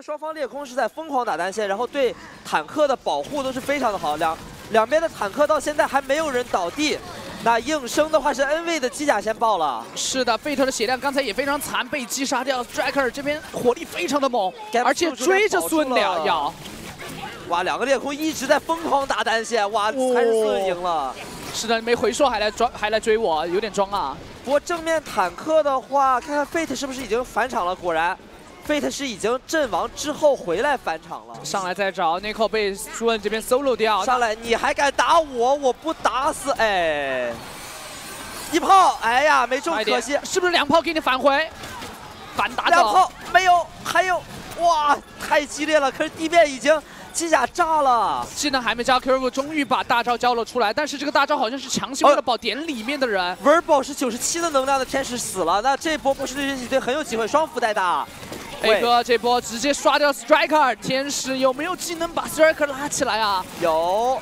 看双方裂空是在疯狂打单线，然后对坦克的保护都是非常的好，两两边的坦克到现在还没有人倒地。那应声的话是 N 位的机甲先爆了，是的，费特的血量刚才也非常残，被击杀掉。Striker 这边火力非常的猛，而且追着孙良要。哇，两个裂空一直在疯狂打单线，哇，还是孙赢了。是的，没回溯还来装，还来追我，有点装啊。不过正面坦克的话，看看 Fate 是不是已经返场了？果然，Fate 是已经阵亡之后回来返场了。上来再找 Nico 被舒恩这边 solo 掉。上来，你还敢打我？我不打死！哎，一炮，哎呀，没中，可惜。是不是两炮给你返回？反打两炮没有，还有，哇，太激烈了！可是地面已经。机甲炸了，技能还没加 q u 终于把大招交了出来，但是这个大招好像是强行为了保点里面的人。Verbal 是九十七的能量的天使死了，那这波波士顿崛起队很有机会双服带大。A 哥这波直接刷掉 Striker，天使有没有技能把 Striker 拉起来啊？有，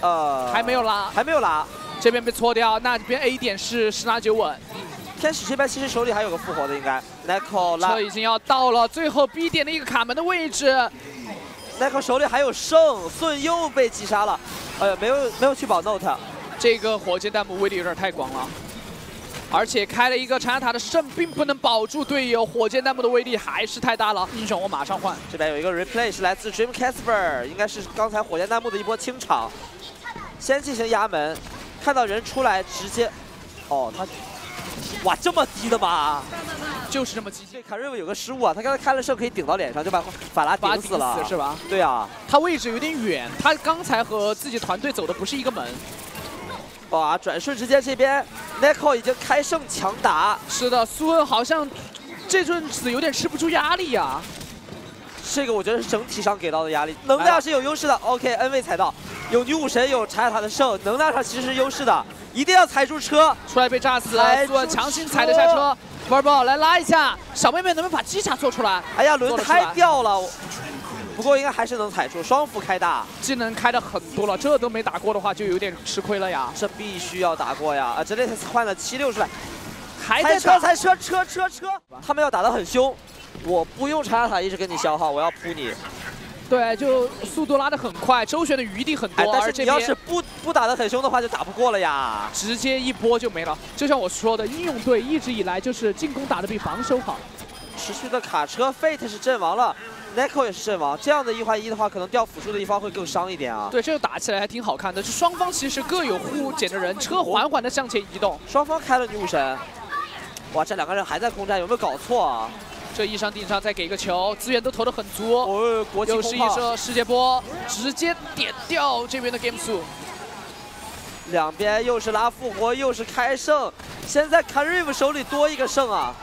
呃，还没有拉，还没有拉，这边被搓掉，那边 A 点是十拿九稳。天使这边其实手里还有个复活的，应该 Nico 车已经要到了，最后 B 点的一个卡门的位置。，Nico 手里还有圣，孙又被击杀了。哎呀，没有没有去保 Note，这个火箭弹幕威力有点太广了，而且开了一个长塔的圣，并不能保住队友。火箭弹幕的威力还是太大了。英雄，我马上换。这边有一个 replay 是来自 Dream Casper，应该是刚才火箭弹幕的一波清场。先进行压门，看到人出来直接，哦，他，哇，这么低的吗？就是这么激进，卡瑞夫有个失误啊，他刚才开了圣可以顶到脸上，就把法拉顶死了，是吧？对啊，他位置有点远，他刚才和自己团队走的不是一个门。哇，转瞬之间这边 Nico 已经开胜强打，是的，苏恩好像这阵子有点吃不住压力呀。这个我觉得是整体上给到的压力，能量是有优势的。OK，N 位踩到，有女武神，有查亚塔的圣，能量上其实是优势的，一定要踩住车，出来被炸死，苏恩强行踩了下车。玩宝来拉一下，小妹妹能不能把机甲做出来？哎呀，轮胎掉了，不过应该还是能踩住。双斧开大，技能开的很多了，这都没打过的话就有点吃亏了呀。这必须要打过呀！啊，这里换了七六出来，还在车踩车车车车，他们要打的很凶，我不用查塔一直跟你消耗，我要扑你。对，就速度拉得很快，周旋的余地很多。但是你要是不不打得很凶的话，就打不过了呀。直接一波就没了。就像我说的，英勇队一直以来就是进攻打得比防守好。持续的卡车，Fate 是阵亡了，Nico 也是阵亡。这样的一换一的话，可能掉辅助的一方会更伤一点啊。对，这个打起来还挺好看的。就双方其实各有护捡的人，车缓缓的向前移动。双方开了女武神，哇，这两个人还在空战，有没有搞错啊？这一伤定伤，再给一个球，资源都投的很足。哦，国又是一射世界波，直接点掉这边的 Game 速。两边又是拉复活，又是开胜。现在 k a r i v 手里多一个胜啊！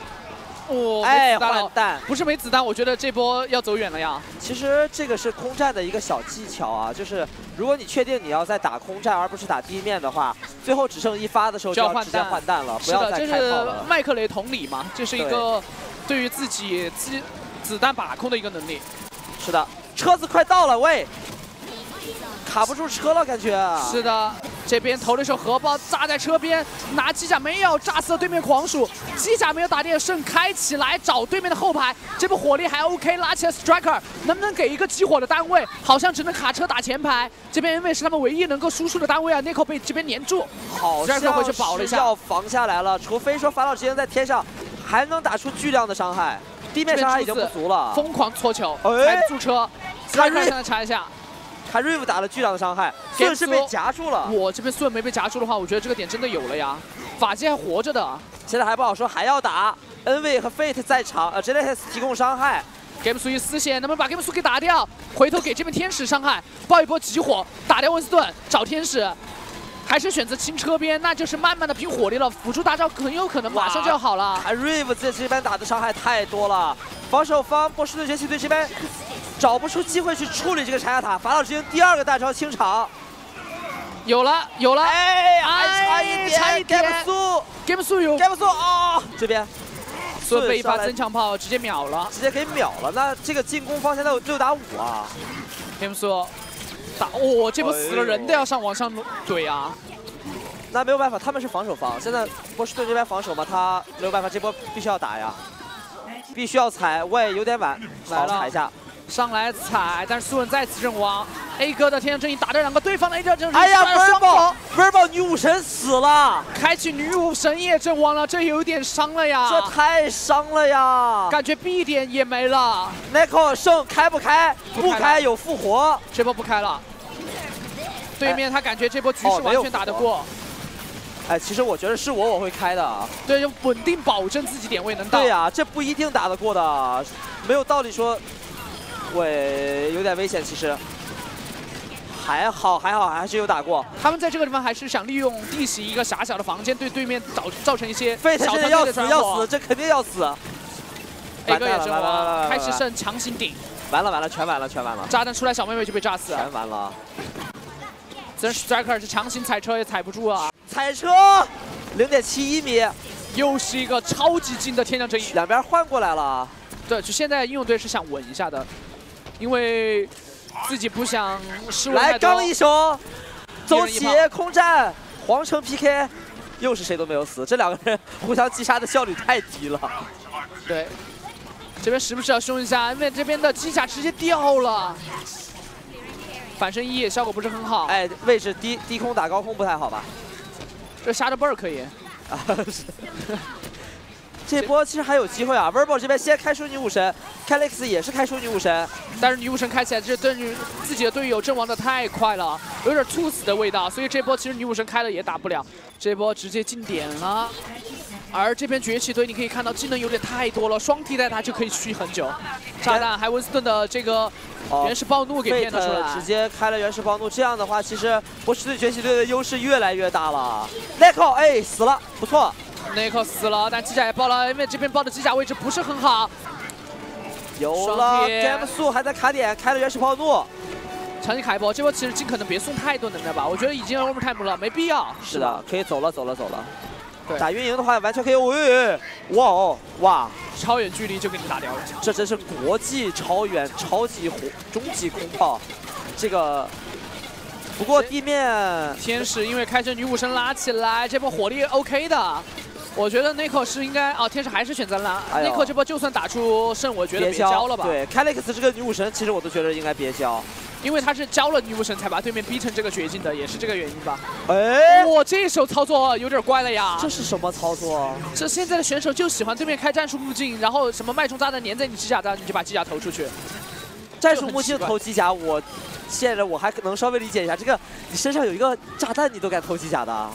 哦，哎，换弹，不是没子弹，我觉得这波要走远了呀。其实这个是空战的一个小技巧啊，就是如果你确定你要在打空战而不是打地面的话，最后只剩一发的时候就要直接换弹了，不要再开炮了。麦克雷同理嘛，这是一个。对于自己子子弹把控的一个能力，是的，车子快到了，喂，卡不住车了，感觉。是的，这边投了一手荷包，炸在车边，拿机甲没有，炸死了对面狂鼠，机甲没有打电，圣开起来找对面的后排，这波火力还 OK，拉起来 Striker，能不能给一个激火的单位？好像只能卡车打前排，这边因为是他们唯一能够输出的单位啊，Nico 被这边粘住，好像回去保了一下，要防下来了，除非说法老之前在天上。还能打出巨量的伤害，地面伤害已经不足了。疯狂搓球，踩不住车。卡瑞夫查一下，卡瑞夫打了巨大的伤害，顺是被夹住了。我这边顺没被夹住的话，我觉得这个点真的有了呀。法基还活着的，现在还不好说，还要打。N 位和 Fate 在场，呃 j e l e s 提供伤害。Game 苏一丝线，能不能把 Game 苏给打掉？回头给这边天使伤害，爆一波集火，打掉温斯顿，找天使。还是选择清车边，那就是慢慢的拼火力了。辅助大招很有可能马上就要好了。Rive 在这边打的伤害太多了，防守方波士顿崛起队这边找不出机会去处理这个柴亚塔。法老之鹰第二个大招清场，有了有了，哎，还差一点，差一点。Game 速，Game 速有，Game 速啊！这边孙被一发增强炮直接秒了，直接给秒了。那这个进攻方现在有六打五啊，Game 速。打哦，这波死了人都要上往上怼啊！那没有办法，他们是防守方，现在波士顿这边防守嘛，他没有办法，这波必须要打呀。必须要踩，喂，有点晚，好踩一下。上来踩，但是苏文再次阵亡。A 哥的天降正义打掉两个对方的 A 哥阵哎呀 v e r b a l v e r b a l 女武神死了，开启女武神也阵亡了，这有点伤了呀，这太伤了呀，感觉 B 点也没了。Nico 胜开不开？不开有复活，这波不开了。对面他感觉这波局势完全打得过。哎，其实我觉得是我我会开的，对，就稳定保证自己点位能到。对呀，这不一定打得过的，没有道理说。喂，有点危险，其实还好，还好，还是有打过。他们在这个地方还是想利用地形一个狭小的房间，对对面造造成一些费特现要死要死，这肯定要死。A 哥也是亡，开始胜强行顶，完了完了，全完了全完了。炸弹出来，小妹妹就被炸死，全完了。这 Striker 是强行踩车也踩不住啊！踩车，零点七一米，又是一个超级近的天降正义，两边换过来了。对，就现在应用队是想稳一下的。因为自己不想失误来刚一手，走起空战，皇城 PK，又是谁都没有死，这两个人互相击杀的效率太低了。对，这边时不时要凶一下，因为这边的机甲直接掉了，反身一效果不是很好。哎，位置低低空打高空不太好吧？这杀的倍儿可以。啊，是。这波其实还有机会啊！Verbal 这边先开出女武神，Kalix 也是开出女武神，但是女武神开起来这对自己的队友阵亡的太快了，有点猝死的味道，所以这波其实女武神开了也打不了，这波直接进点了。而这边崛起队你可以看到技能有点太多了，双替代他就可以续很久。炸弹还温斯顿的这个原始暴怒给骗了出来，直接开了原始暴怒，这样的话其实波士顿崛起队的优势越来越大了。Neko 哎死了，不错。内克死了，但机甲也爆了，因为这边爆的机甲位置不是很好。有了，Game 速还在卡点，开了原始暴怒，强行卡一波。这波其实尽可能别送太多能量吧，我觉得已经 overtime 了，没必要。是的，可以走了，走了，走了。对，打运营的话完全可以。喂，哇哦，哇，超远距离就给你打掉了，这真是国际超远超级火终极空炮，这个。不过地面天使因为开着女武神拉起来，这波火力 OK 的。我觉得 Nico 是应该哦，天使还是选择拉。Nico 这波就算打出胜，我觉得别交了吧。对 k a l i x 这个女武神，其实我都觉得应该别交，因为他是交了女武神才把对面逼成这个绝境的，也是这个原因吧。哎，我，这手操作有点怪了呀。这是什么操作？这现在的选手就喜欢对面开战术路径，然后什么脉冲炸弹粘在你机甲上，你就把机甲投出去。战术路径投机甲，我现在我还可能稍微理解一下，这个你身上有一个炸弹，你都敢投机甲的，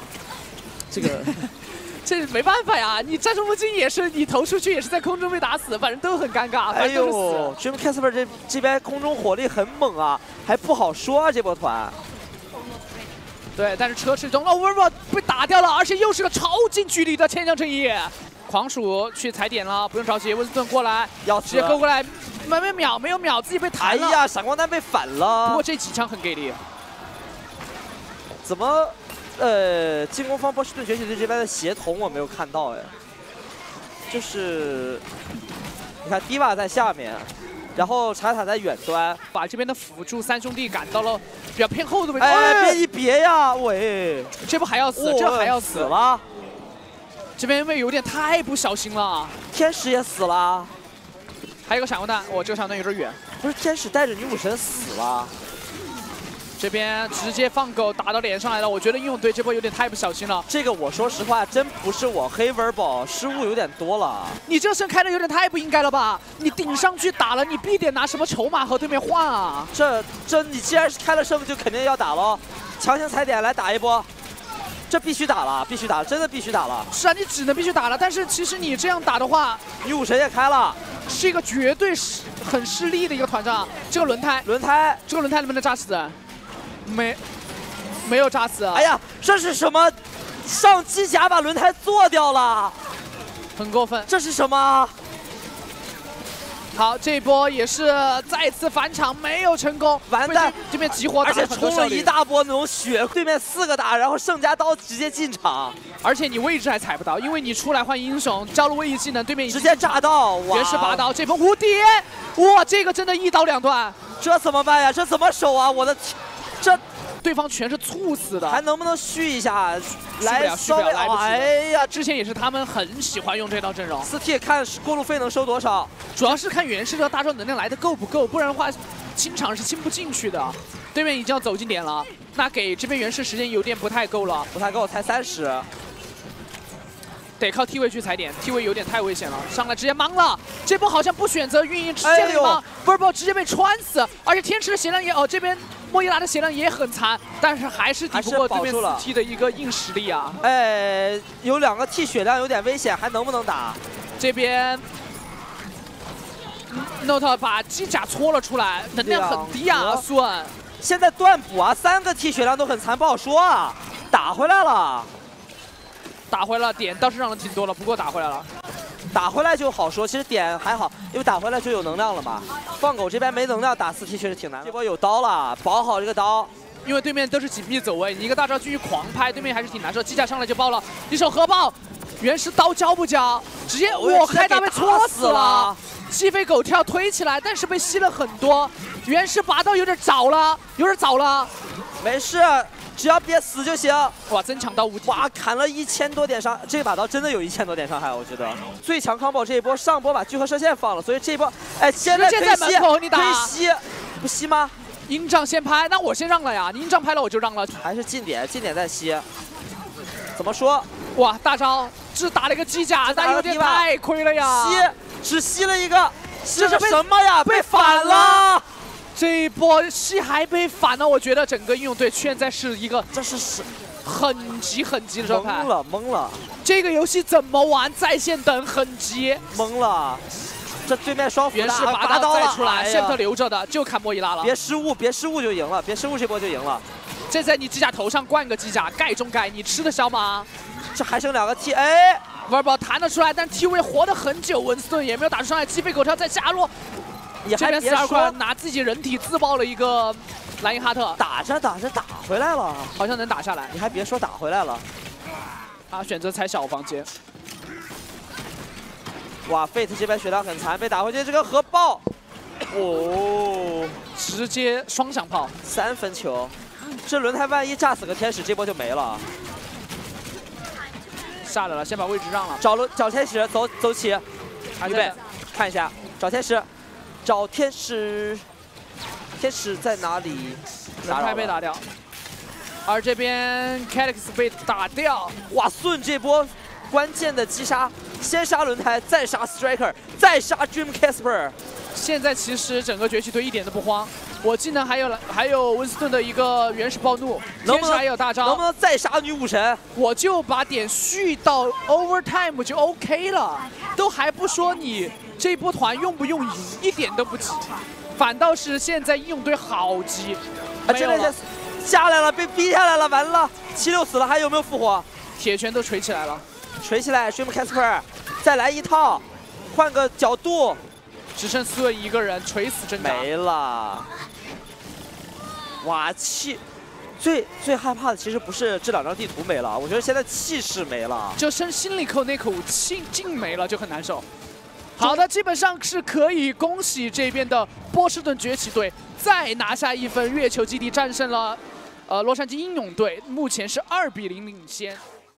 这个。这没办法呀，你战术不进也是你投出去也是在空中被打死，反正都很尴尬。哎呦，Dream Casper 这这边空中火力很猛啊，还不好说啊这波团。对，但是车始终哦 v e r b 被打掉了，而且又是个超近距离的天降正义。狂鼠去踩点了，不用着急，温斯顿过来要直接勾过来，没没秒，没有秒，自己被弹了。哎呀，闪光弹被反了。不过这几枪很给力。怎么？呃，进攻方波士顿崛起队这边的协同我没有看到哎，就是你看迪瓦在下面，然后查塔在远端，把这边的辅助三兄弟赶到了比较偏后的位置。哎，别一别呀，喂，这不还要死？这还要死了？这边位有点太不小心了。天使也死了，还有个闪光弹，我这个闪光弹有点远。不是天使带着女武神死了。这边直接放狗打到脸上来了，我觉得英勇队这波有点太不小心了。这个我说实话，真不是我黑 verbal 失误有点多了。你这身开的有点太不应该了吧？你顶上去打了，你必点拿什么筹码和对面换啊？这这你既然是开了胜，就肯定要打喽，强行踩点来打一波，这必须打了，必须打，真的必须打了。是啊，你只能必须打了。但是其实你这样打的话，女武神也开了，是一个绝对是很失利的一个团战。这个轮胎，轮胎，这个轮胎能不能炸死？没，没有炸死。哎呀，这是什么？上机甲把轮胎做掉了，很过分。这是什么？好，这波也是再次返场，没有成功。完蛋，这边集火，而且冲了一大波那种血，对面四个打，然后圣家刀直接进场，而且你位置还踩不到，因为你出来换英雄，交了位移技能，对面直接炸到，原始拔刀，这波无敌！哇，这个真的一刀两断，这怎么办呀？这怎么守啊？我的天！这对方全是猝死的，还能不能续一下？续不来了，续不了，来不及了。哎呀，之前也是他们很喜欢用这套阵容。四 T 看过路费能收多少？主要是看袁氏这个大招能量来的够不够，不然的话清场是清不进去的。对面已经要走近点了，那给这边袁氏时间有点不太够了，不太够，才三十。得靠 T 位去踩点，T 位有点太危险了，上来直接莽了。这波好像不选择运营，直接流氓 v e r b a l 直接被穿死，而且天池的血量也哦，这边莫伊拉的血量也很残，但是还是抵不过对面四 T 的一个硬实力啊。哎，有两个 T 血量有点危险，还能不能打？这边 Note 把机甲搓了出来，能量很低啊，算。现在断补啊，三个 T 血量都很残，不好说啊。打回来了。打回来了点倒是让人挺多了，不过打回来了，打回来就好说。其实点还好，因为打回来就有能量了嘛。放狗这边没能量打四 T 确实挺难。这波有刀了，保好这个刀，因为对面都是紧闭走位，你一个大招继续狂拍，对面还是挺难受。机甲上来就爆了，一手核爆，原石刀交不交？直接我开大被戳死了。西飞狗跳推起来，但是被吸了很多。原石拔刀有点早了，有点早了，没事。只要别死就行。哇，增强到无敌！哇，砍了一千多点伤，这把刀真的有一千多点伤害，我觉得。最强 combo 这一波上波把聚合射线放了，所以这一波，哎，现在可以吸，可以吸，不吸吗？鹰杖先拍，那我先让了呀。鹰杖拍了我就让了，还是近点，近点再吸。怎么说？哇，大招只打了一个机甲，那有点太亏了呀。吸，只吸了一个，这是什么呀？被反了。这一波戏还被反呢，我觉得整个应用队现在是一个这是是很急很急的状态，懵了懵了。这个游戏怎么玩？在线等很急，懵了。这对面双原氏拔刀再出来，谢特留着的就看莫伊拉了。别失误，别失误就赢了，别失误这波就赢了。这在你机甲头上灌个机甲，盖中盖，你吃得消吗？这还剩两个 T，哎，玩宝弹得出来，但 T 位活得很久，文斯顿也没有打出伤害，鸡飞狗跳再下落。这边四二块拿自己人体自爆了一个莱因哈特，打着打着打回来了，好像能打下来。你还别说打回来了，他选择踩小房间。哇，Fate 这边血量很残，被打回去这个核爆，哦，直接双响炮，三分球。这轮胎万一炸死个天使，这波就没了。下来了，先把位置让了，找了找天使，走走起，预备，看一下，找天使。找天使，天使在哪里？人牌被打掉，而这边 c a l i x 被打掉。哇，顺这波关键的击杀，先杀轮胎，再杀 Striker，再杀 Dream Casper。现在其实整个崛起队一点都不慌，我技能还有还有温斯顿的一个原始暴怒，能不能还有大招，能不能再杀女武神？我就把点续到 Overtime 就 OK 了，都还不说你。这一波团用不用赢一点都不急，反倒是现在应用队好急。啊，这边下来了，被逼下来了，完了，七六死了，还有没有复活？铁拳都锤起来了，锤起来，Dream Casper，再来一套，换个角度，只剩苏尔一个人，锤死挣扎。没了。哇，气，最最害怕的其实不是这两张地图没了，我觉得现在气势没了，就剩心里口那口气劲没了，就很难受。好的，基本上是可以恭喜这边的波士顿崛起队再拿下一分，月球基地战胜了呃洛杉矶英勇队，目前是二比零领先。